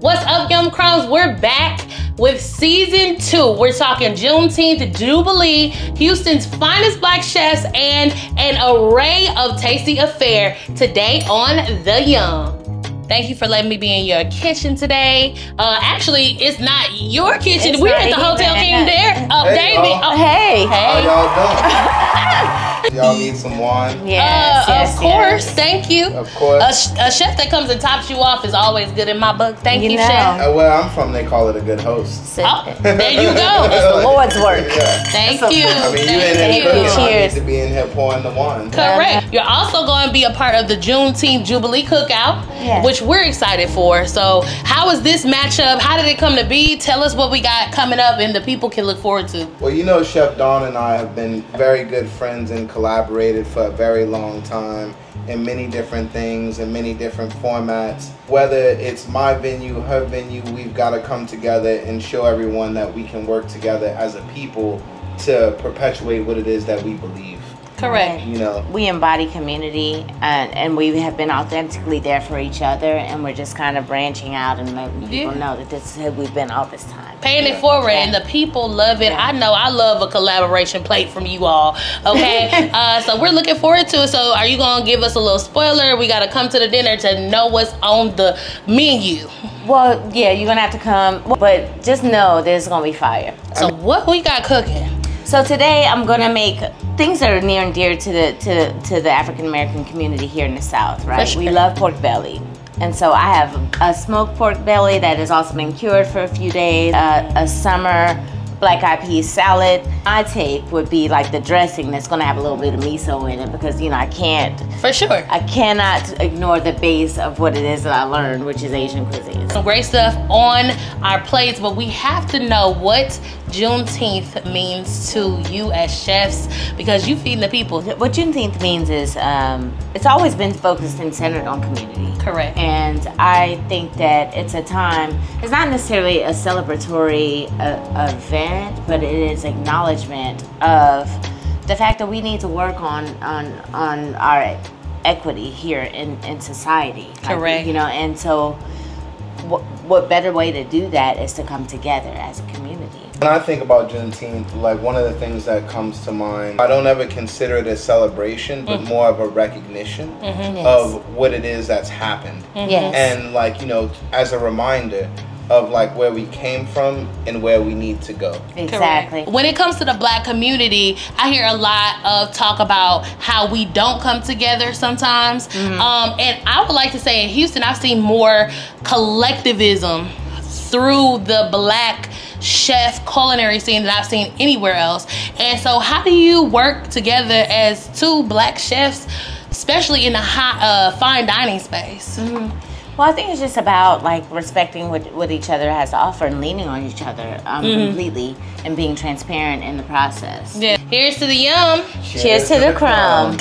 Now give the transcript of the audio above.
What's up, Yum Crumbs? We're back with season two. We're talking Juneteenth Jubilee, Houston's finest black chefs, and an array of tasty affair today on The Yum. Thank you for letting me be in your kitchen today. Uh, actually, it's not your kitchen. It's We're at the Hotel even. King there. Oh, Hey, David. y'all. Oh, Hey. hey. How y'all doing? y'all need some wine? Yes, Uh, yes, of course. yes. Thank you. Of course. A, sh- a chef that comes and tops you off is always good in my book. Thank you, You know. chef. Uh, where I'm from, they call it a good host. So- Oh, there you go. It's the Lord's work. Yeah. Thank That's a- you. I mean, you Thank in you. here cooking. Cheers. to be in here pouring the wine. Correct. You're also going to be a part of the Juneteenth Jubilee Cookout, Yes. which we're excited for. So, how is this matchup? How did it come to be? Tell us what we got coming up and the people can look forward to. Well, you know, Chef Dawn and I have been very good friends and collaborated for a very long time in many different things in many different formats. Whether it's my venue, her venue, we've got to come together and show everyone that we can work together as a people to perpetuate what it is that we believe. Correct. You know, We embody community, and, and we have been authentically there for each other, and we're just kind of branching out and letting people Yeah. know that this is who we've been all this time. Paying it forward, and the people love it. I know I love a collaboration plate from you all. Okay, uh, so we're looking forward to it. So, are you gonna give us a little spoiler? We gotta come to the dinner to know what's on the menu. Well, yeah, you're gonna have to come, but just know there's gonna be fire. So, what we got cooking? So today I'm gonna make things that are near and dear to the to to the African American community here in the South, right? sure. We love pork belly. And so I have a smoked pork belly that has also been cured for a few days, uh, a summer black eyed peas salad. My take would be like the dressing that's gonna have a little bit of miso in it because you know I can't For sure. I cannot ignore the base of what it is that I learned, which is Asian cuisine. some great stuff on our plates, but we have to know what Juneteenth means to you as chefs because you feeding the people. What Juneteenth means is um, it's always been focused and centered on community. Correct. And I think that it's a time, it's not necessarily a celebratory uh, event, but it is acknowledgement of the fact that we need to work on, on, on our equity here in, in society. Like, Correct. you know, and so what, what better way to do that is to come together as a community. When I think about Juneteenth, like one of the things that comes to mind, I don't ever consider it a celebration, but mm-hmm. more of a recognition Yes. of what it is that's happened. Yes. And like, you know, as a reminder of like where we came from and where we need to go. exactly. When it comes to the black community, I hear a lot of talk about how we don't come together sometimes. Mm-hmm. Um, and I would like to say in Houston, I've seen more collectivism through the black chef culinary scene that I've seen anywhere else. And so, how do you work together as two black chefs, especially in a high, uh, fine dining space? Well, I think it's just about like respecting what, what each other has to offer and leaning on each other um, completely and being transparent in the process. Yeah. Here's to the yum. Cheers to the crumb.